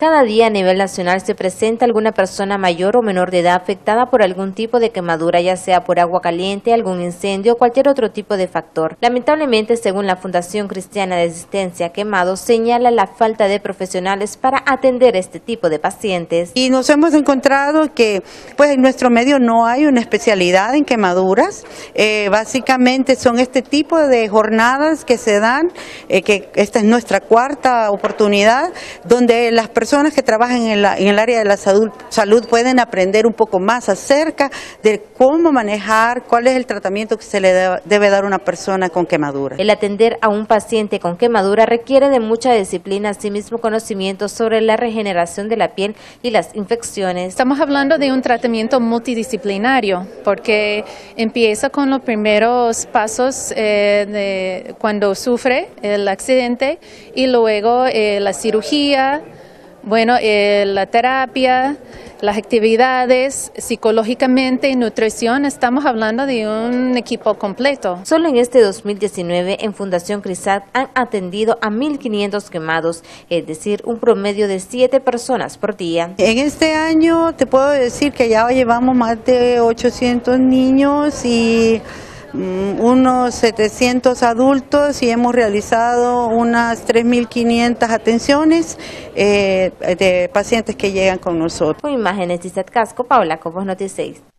Cada día a nivel nacional se presenta alguna persona mayor o menor de edad afectada por algún tipo de quemadura, ya sea por agua caliente, algún incendio o cualquier otro tipo de factor. Lamentablemente, según la Fundación Cristiana de Asistencia a Quemados, señala la falta de profesionales para atender este tipo de pacientes. Y nos hemos encontrado que pues en nuestro medio no hay una especialidad en quemaduras. Eh, básicamente son este tipo de jornadas que se dan, eh, que esta es nuestra cuarta oportunidad, donde las personas personas que trabajan en, el área de la salud, salud, pueden aprender un poco más acerca de cómo manejar, cuál es el tratamiento que se le debe dar a una persona con quemadura. El atender a un paciente con quemadura requiere de mucha disciplina, asimismo conocimiento sobre la regeneración de la piel y las infecciones. Estamos hablando de un tratamiento multidisciplinario porque empieza con los primeros pasos eh, de cuando sufre el accidente y luego eh, la cirugía, bueno, eh, la terapia, las actividades, psicológicamente, nutrición, estamos hablando de un equipo completo. Solo en este 2019 en Fundación Crisat han atendido a 1.500 quemados, es decir, un promedio de 7 personas por día. En este año te puedo decir que ya llevamos más de 800 niños y unos 700 adultos y hemos realizado unas 3.500 atenciones eh, de pacientes que llegan con nosotros. Imágenes de Casco, Paula Cobos Noticias.